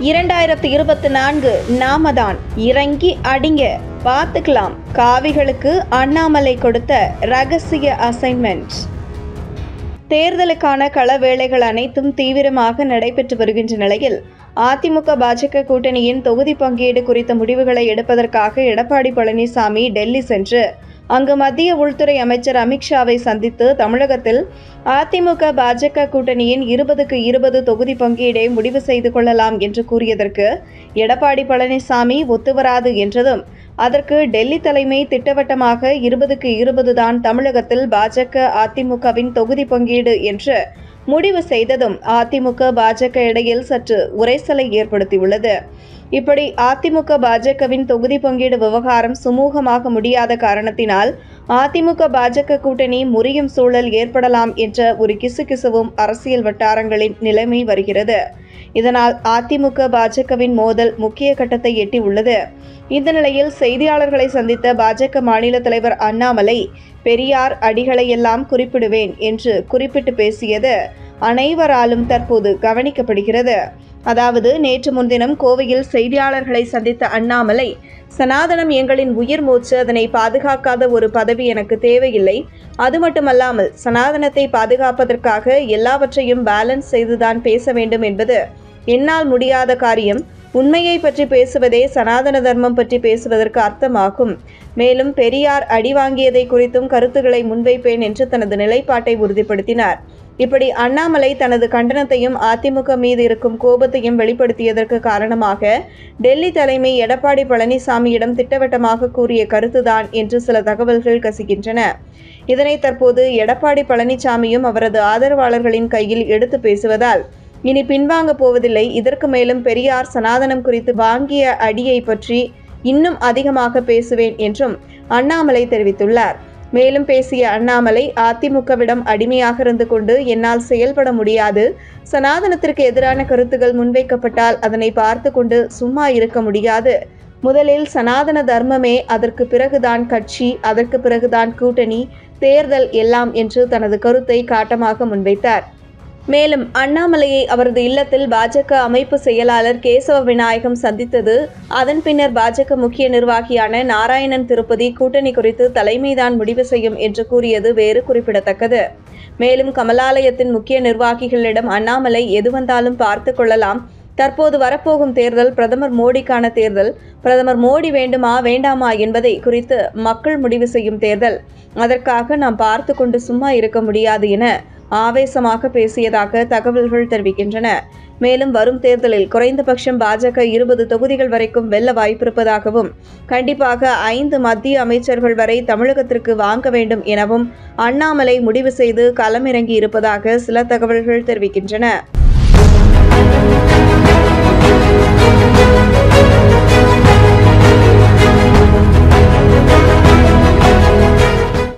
இரண்டாயிரத்து இருபத்தி நான்கு நாம தான் இறங்கி அடிங்க. பார்த்துக்கலாம். காவிகளுக்கு அண்ணாமலை கொடுத்த ரகசிய அசைன்மெண்ட் தேர்தலுக்கான கள வேலைகள் அனைத்தும் தீவிரமாக நடைபெற்று வருகின்ற நிலையில் அதிமுக பாஜக கூட்டணியின் தொகுதி பங்கீடு குறித்த முடிவுகளை எடுப்பதற்காக எடப்பாடி பழனிசாமி டெல்லி சென்று அங்கு மத்திய உள்துறை அமைச்சர் அமித்ஷாவை சந்தித்து தமிழகத்தில் அதிமுக பாஜக கூட்டணியின் இருபதுக்கு இருபது தொகுதி பங்கீடை முடிவு செய்து கொள்ளலாம் என்று கூறியதற்கு எடப்பாடி பழனிசாமி ஒத்துவராது என்றதும் அதற்கு டெல்லி தலைமை திட்டவட்டமாக இருபதுக்கு இருபது தான் தமிழகத்தில் பாஜக அதிமுகவின் தொகுதி பங்கீடு என்று முடிவு செய்ததும் அதிமுக பாஜக இடையில் சற்று உரைசலை ஏற்படுத்தியுள்ளது. இப்படி அதிமுக பாஜகவின் தொகுதி பங்கீடு விவகாரம் சுமூகமாக முடியாத காரணத்தினால் அதிமுக பாஜக கூட்டணி முறியும் சூழல் ஏற்படலாம் என்ற ஒரு கிசுகிசுவும் அரசியல் வட்டாரங்களின் நிலைமை வருகிறது. இதனால் அதிமுக பாஜகவின் மோதல் முக்கிய கட்டத்தை எட்டி உள்ளது. இந்த நிலையில் செய்தியாளர்களை சந்தித்த பாஜக மாநில தலைவர் அண்ணாமலை பெரியார் அடிகளையெல்லாம் குறிப்பிடுவேன் என்று குறிப்பிட்டு பேசியது அனைவராலும் தற்போது கவனிக்கப்படுகிறது. அதாவது நேற்று முன்தினம் கோவையில் செய்தியாளர்களை சந்தித்த அண்ணாமலை சனாதனம் எங்களின் உயிர் மூச்சு அதனை பாதுகாக்காத ஒரு பதவி எனக்கு தேவையில்லை. அது மட்டுமல்லாமல் சனாதனத்தை பாதுகாப்பதற்காக எல்லாவற்றையும் பேலன்ஸ் செய்துதான் பேச வேண்டும் என்பது என்னால் முடியாத காரியம் உண்மையை பற்றி பேசுவதே சனாதன தர்மம் பற்றி பேசுவதற்கு அர்த்தமாகும். மேலும் பெரியார் அடி வாங்கியதை குறித்தும் கருத்துக்களை முன்வைப்பேன் என்று தனது நிலைப்பாட்டை உறுதிப்படுத்தினார். இப்படி அண்ணாமலை தனது கண்டனத்தையும் அதிமுக மீது இருக்கும் கோபத்தையும் வெளிப்படுத்தியதற்கு காரணமாக டெல்லி தலைமை எடப்பாடி பழனிசாமியிடம் திட்டவட்டமாக கூறிய கருத்துதான் என்று சில தகவல்கள் கசிக்கின்றன. இதனை தற்போது எடப்பாடி பழனிசாமியும் அவரது ஆதரவாளர்களின் கையில் எடுத்து பேசுவதால் இனி பின்வாங்க போவதில்லை. இதற்கு மேலும் பெரியார் சனாதனம் குறித்து வாங்கிய அடியை பற்றி இன்னும் அதிகமாக பேசுவேன் என்றும் அண்ணாமலை தெரிவித்துள்ளார். மேலும் பேசிய அண்ணாமலை அதிமுகவிடம் அடிமையாக இருந்து கொண்டு என்னால் செயல்பட முடியாது. சனாதனத்திற்கு எதிரான கருத்துகள் முன்வைக்கப்பட்டால் அதனை பார்த்து கொண்டு சும்மா இருக்க முடியாது. முதலில் சனாதன தர்மமே அதற்கு பிறகுதான் கட்சி அதற்கு பிறகுதான் கூட்டணி தேர்தல் எல்லாம் என்று தனது கருத்தை காட்டமாக முன்வைத்தார். மேலும் அண்ணாமலையை அவரது இல்லத்தில் பாஜக அமைப்பு செயலாளர் கேசவ விநாயகம் சந்தித்தது. அதன் பின்னர் பாஜக முக்கிய நிர்வாகியான நாராயணன் திருப்பதி கூட்டணி குறித்து தலைமைதான் முடிவு செய்யும் என்று கூறியது வேறு குறிப்பிடத்தக்கது. மேலும் கமலாலயத்தின் முக்கிய நிர்வாகிகளிடம் அண்ணாமலை எது வந்தாலும் பார்த்து கொள்ளலாம். தற்போது வரப்போகும் தேர்தல் பிரதமர் மோடிக்கான தேர்தல். பிரதமர் மோடி வேண்டுமா வேண்டாமா என்பதை குறித்து மக்கள் முடிவு செய்யும் தேர்தல். அதற்காக நாம் பார்த்து கொண்டு சும்மா இருக்க முடியாது என ஆவேசமாக பேசியதாக தகவல்கள் தெரிவிக்கின்றன. மேலும் வரும் தேர்தலில் குறைந்தபட்சம் பாஜக இருபது தொகுதிகள் வரைக்கும் வெல்ல வாய்ப்பிருப்பதாகவும் கண்டிப்பாக ஐந்து மத்திய அமைச்சர்கள் வரை தமிழகத்திற்கு வாங்க வேண்டும் எனவும் அண்ணாமலை முடிவு செய்து களமிறங்கி இருப்பதாக சில தகவல்கள் தெரிவிக்கின்றன.